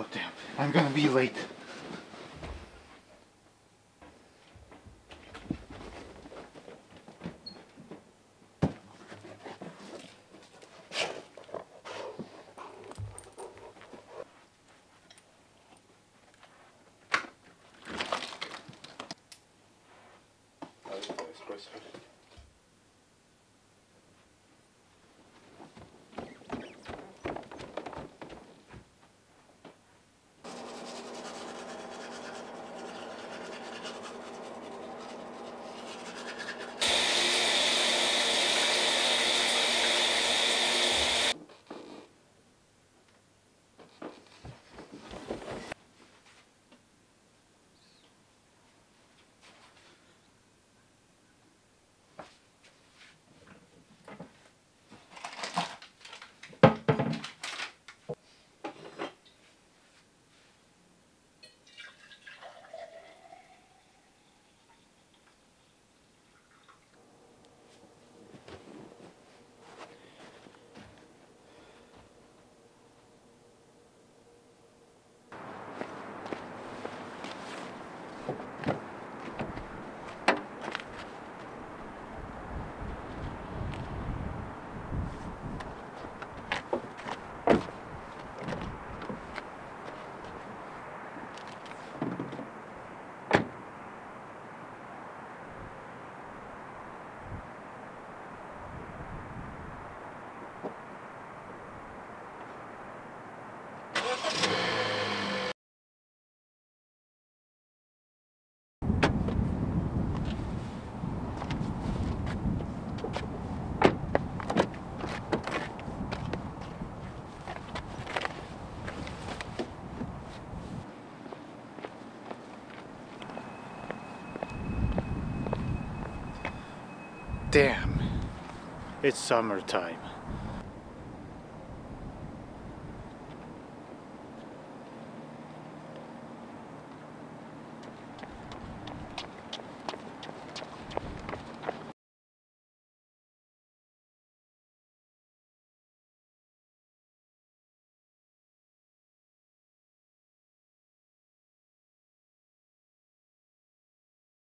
Oh damn, I'm gonna be late. Damn, it's summertime.